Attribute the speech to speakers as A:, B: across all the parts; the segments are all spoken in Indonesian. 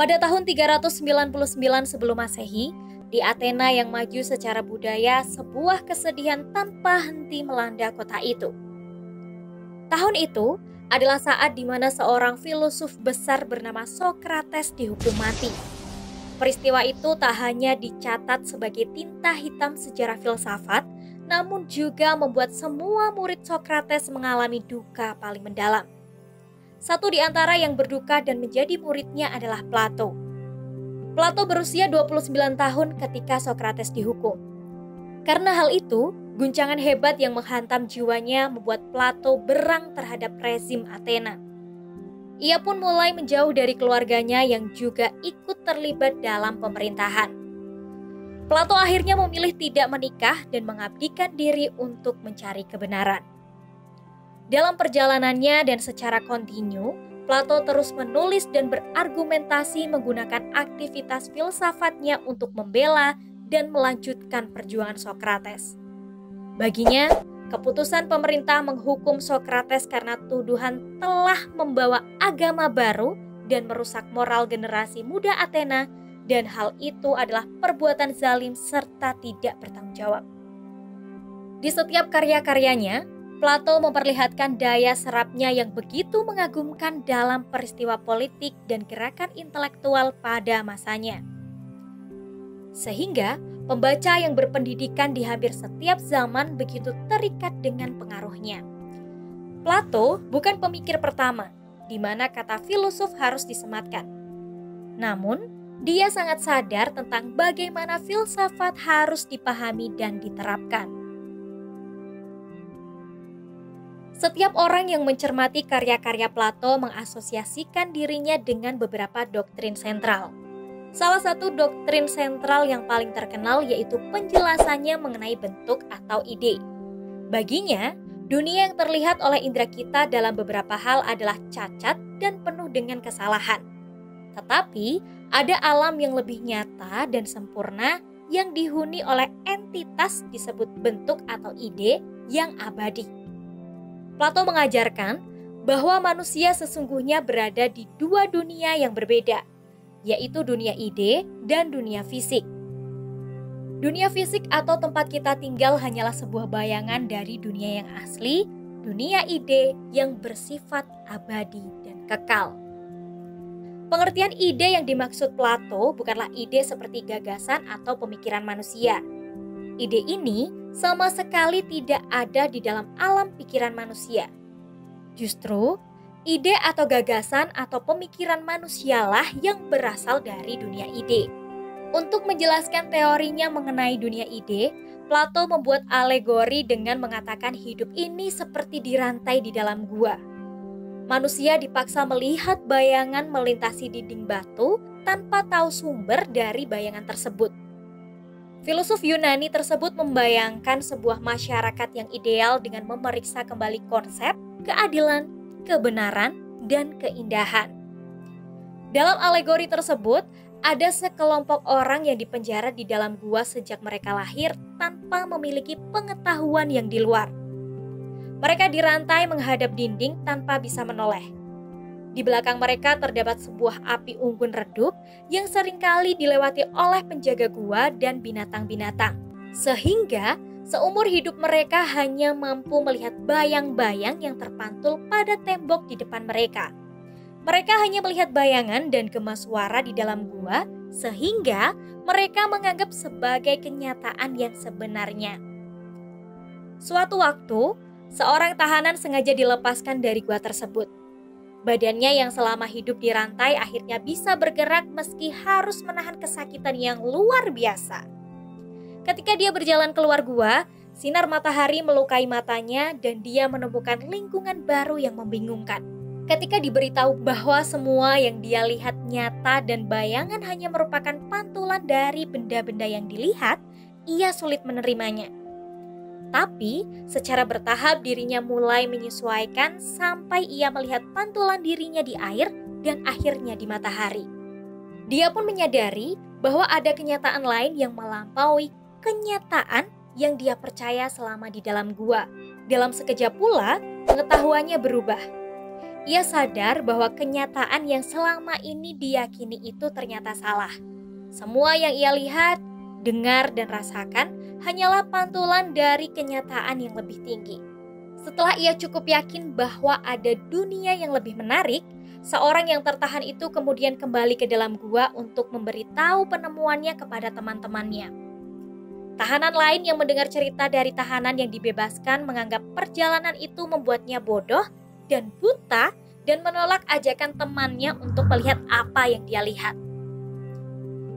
A: Pada tahun 399 sebelum Masehi, di Athena yang maju secara budaya, sebuah kesedihan tanpa henti melanda kota itu. Tahun itu adalah saat di mana seorang filosof besar bernama Socrates dihukum mati. Peristiwa itu tak hanya dicatat sebagai tinta hitam sejarah filsafat, namun juga membuat semua murid Socrates mengalami duka paling mendalam. Satu di antara yang berduka dan menjadi muridnya adalah Plato. Plato berusia 29 tahun ketika Socrates dihukum. Karena hal itu, guncangan hebat yang menghantam jiwanya membuat Plato berang terhadap rezim Athena. Ia pun mulai menjauh dari keluarganya yang juga ikut terlibat dalam pemerintahan. Plato akhirnya memilih tidak menikah dan mengabdikan diri untuk mencari kebenaran. Dalam perjalanannya dan secara kontinu, Plato terus menulis dan berargumentasi menggunakan aktivitas filsafatnya untuk membela dan melanjutkan perjuangan Sokrates. Baginya, keputusan pemerintah menghukum Sokrates karena tuduhan telah membawa agama baru dan merusak moral generasi muda Athena dan hal itu adalah perbuatan zalim serta tidak bertanggung jawab. Di setiap karya-karyanya, Plato memperlihatkan daya serapnya yang begitu mengagumkan dalam peristiwa politik dan gerakan intelektual pada masanya. Sehingga pembaca yang berpendidikan di hampir setiap zaman begitu terikat dengan pengaruhnya. Plato bukan pemikir pertama di mana kata filosof harus disematkan. Namun, dia sangat sadar tentang bagaimana filsafat harus dipahami dan diterapkan. Setiap orang yang mencermati karya-karya Plato mengasosiasikan dirinya dengan beberapa doktrin sentral. Salah satu doktrin sentral yang paling terkenal yaitu penjelasannya mengenai bentuk atau ide. Baginya, dunia yang terlihat oleh indera kita dalam beberapa hal adalah cacat dan penuh dengan kesalahan. Tetapi, ada alam yang lebih nyata dan sempurna yang dihuni oleh entitas disebut bentuk atau ide yang abadi. Plato mengajarkan bahwa manusia sesungguhnya berada di dua dunia yang berbeda, yaitu dunia ide dan dunia fisik. Dunia fisik atau tempat kita tinggal hanyalah sebuah bayangan dari dunia yang asli, dunia ide yang bersifat abadi dan kekal. Pengertian ide yang dimaksud Plato bukanlah ide seperti gagasan atau pemikiran manusia. Ide ini sama sekali tidak ada di dalam alam pikiran manusia. Justru, ide atau gagasan atau pemikiran manusialah yang berasal dari dunia ide. Untuk menjelaskan teorinya mengenai dunia ide, Plato membuat alegori dengan mengatakan hidup ini seperti dirantai di dalam gua. Manusia dipaksa melihat bayangan melintasi dinding batu tanpa tahu sumber dari bayangan tersebut. Filosof Yunani tersebut membayangkan sebuah masyarakat yang ideal dengan memeriksa kembali konsep, keadilan, kebenaran, dan keindahan. Dalam alegori tersebut, ada sekelompok orang yang dipenjara di dalam gua sejak mereka lahir tanpa memiliki pengetahuan yang di luar. Mereka dirantai menghadap dinding tanpa bisa menoleh. Di belakang mereka terdapat sebuah api unggun redup yang sering kali dilewati oleh penjaga gua dan binatang-binatang. Sehingga seumur hidup mereka hanya mampu melihat bayang-bayang yang terpantul pada tembok di depan mereka. Mereka hanya melihat bayangan dan gema suara di dalam gua sehingga mereka menganggap sebagai kenyataan yang sebenarnya. Suatu waktu, seorang tahanan sengaja dilepaskan dari gua tersebut. Badannya yang selama hidup di rantai akhirnya bisa bergerak meski harus menahan kesakitan yang luar biasa. Ketika dia berjalan keluar gua, sinar matahari melukai matanya dan dia menemukan lingkungan baru yang membingungkan. Ketika diberitahu bahwa semua yang dia lihat nyata dan bayangan hanya merupakan pantulan dari benda-benda yang dilihat, ia sulit menerimanya. Tapi secara bertahap dirinya mulai menyesuaikan sampai ia melihat pantulan dirinya di air dan akhirnya di matahari. Dia pun menyadari bahwa ada kenyataan lain yang melampaui kenyataan yang dia percaya selama di dalam gua. Dalam sekejap pula, pengetahuannya berubah. ia sadar bahwa kenyataan yang selama ini diyakini itu ternyata salah. Semua yang ia lihat, dengar, dan rasakan hanyalah pantulan dari kenyataan yang lebih tinggi. Setelah ia cukup yakin bahwa ada dunia yang lebih menarik, seorang yang tertahan itu kemudian kembali ke dalam gua untuk memberitahu penemuannya kepada teman-temannya. Tahanan lain yang mendengar cerita dari tahanan yang dibebaskan menganggap perjalanan itu membuatnya bodoh dan buta dan menolak ajakan temannya untuk melihat apa yang dia lihat.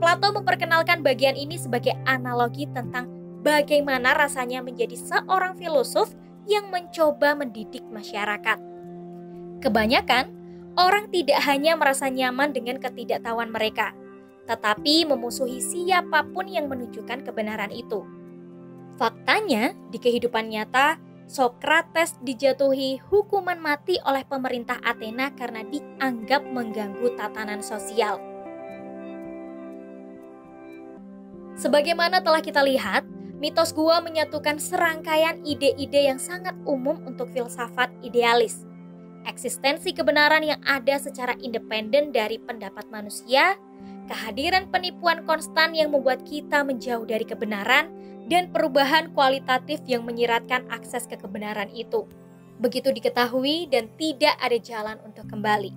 A: Plato memperkenalkan bagian ini sebagai analogi tentang bagaimana rasanya menjadi seorang filosof yang mencoba mendidik masyarakat. Kebanyakan orang tidak hanya merasa nyaman dengan ketidaktahuan mereka, tetapi memusuhi siapa pun yang menunjukkan kebenaran itu. Faktanya, di kehidupan nyata, Sokrates dijatuhi hukuman mati oleh pemerintah Athena karena dianggap mengganggu tatanan sosial. Sebagaimana telah kita lihat, mitos gua menyatukan serangkaian ide-ide yang sangat umum untuk filsafat idealis. Eksistensi kebenaran yang ada secara independen dari pendapat manusia, kehadiran penipuan konstan yang membuat kita menjauh dari kebenaran, dan perubahan kualitatif yang menyiratkan akses ke kebenaran itu. Begitu diketahui dan tidak ada jalan untuk kembali.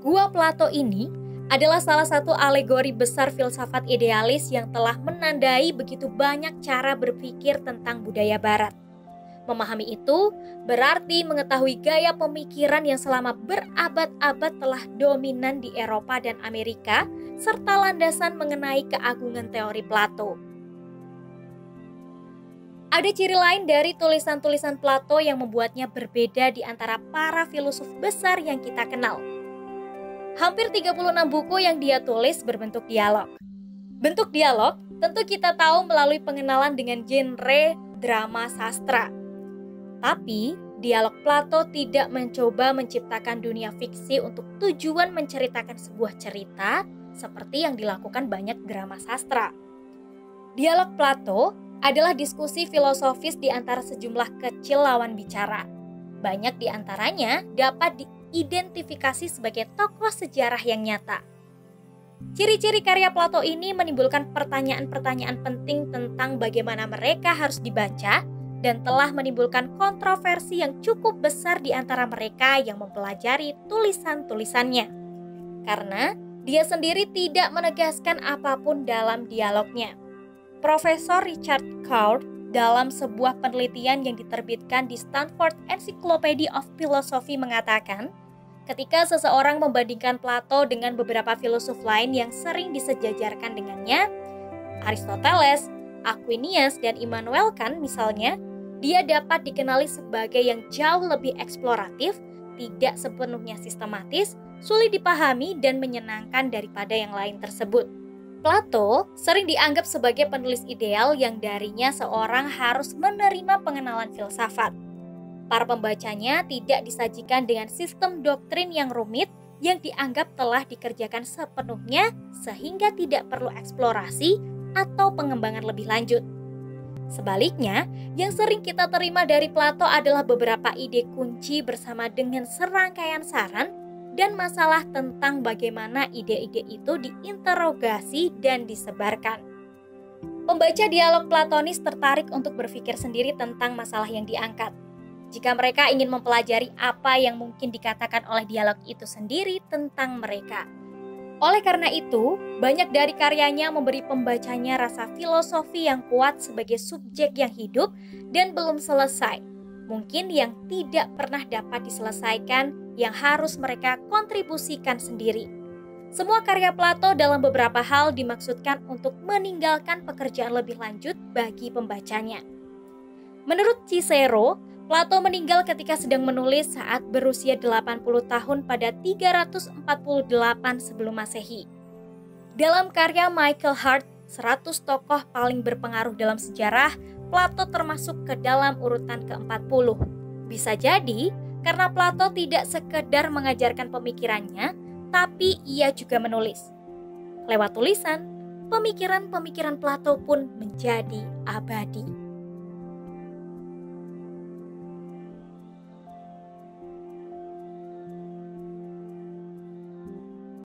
A: Gua Plato ini adalah salah satu alegori besar filsafat idealis yang telah menandai begitu banyak cara berpikir tentang budaya barat. Memahami itu berarti mengetahui gaya pemikiran yang selama berabad-abad telah dominan di Eropa dan Amerika, serta landasan mengenai keagungan teori Plato. Ada ciri lain dari tulisan-tulisan Plato yang membuatnya berbeda di antara para filosof besar yang kita kenal. Hampir 36 buku yang dia tulis berbentuk dialog. Bentuk dialog tentu kita tahu melalui pengenalan dengan genre drama sastra. Tapi, dialog Plato tidak mencoba menciptakan dunia fiksi untuk tujuan menceritakan sebuah cerita seperti yang dilakukan banyak drama sastra. Dialog Plato adalah diskusi filosofis di antara sejumlah kecil lawan bicara. Banyak di antaranya dapat diidentifikasi sebagai tokoh sejarah yang nyata. Ciri-ciri karya Plato ini menimbulkan pertanyaan-pertanyaan penting tentang bagaimana mereka harus dibaca dan telah menimbulkan kontroversi yang cukup besar di antara mereka yang mempelajari tulisan-tulisannya. Karena dia sendiri tidak menegaskan apa pun dalam dialognya. Profesor Richard Court dalam sebuah penelitian yang diterbitkan di Stanford Encyclopedia of Philosophy mengatakan, ketika seseorang membandingkan Plato dengan beberapa filosof lain yang sering disejajarkan dengannya, Aristoteles, Aquinas, dan Immanuel Kant misalnya, dia dapat dikenali sebagai yang jauh lebih eksploratif, tidak sepenuhnya sistematis, sulit dipahami, dan menyenangkan daripada yang lain tersebut. Plato sering dianggap sebagai penulis ideal yang darinya seorang harus menerima pengenalan filsafat. Para pembacanya tidak disajikan dengan sistem doktrin yang rumit yang dianggap telah dikerjakan sepenuhnya sehingga tidak perlu eksplorasi atau pengembangan lebih lanjut. Sebaliknya, yang sering kita terima dari Plato adalah beberapa ide kunci bersama dengan serangkaian saran dan masalah tentang bagaimana ide-ide itu diinterogasi dan disebarkan. Pembaca dialog Platonis tertarik untuk berpikir sendiri tentang masalah yang diangkat. Jika mereka ingin mempelajari apa yang mungkin dikatakan oleh dialog itu sendiri tentang mereka. Oleh karena itu, banyak dari karyanya memberi pembacanya rasa filosofi yang kuat sebagai subjek yang hidup dan belum selesai. Mungkin yang tidak pernah dapat diselesaikan yang harus mereka kontribusikan sendiri. Semua karya Plato dalam beberapa hal dimaksudkan untuk meninggalkan pekerjaan lebih lanjut bagi pembacanya. Menurut Cicero, Plato meninggal ketika sedang menulis saat berusia 80 tahun pada 348 sebelum Masehi. Dalam karya Michael Hart, 100 tokoh paling berpengaruh dalam sejarah, Plato termasuk ke dalam urutan ke-40. Bisa jadi, karena Plato tidak sekedar mengajarkan pemikirannya, tapi ia juga menulis. Lewat tulisan, pemikiran-pemikiran Plato pun menjadi abadi.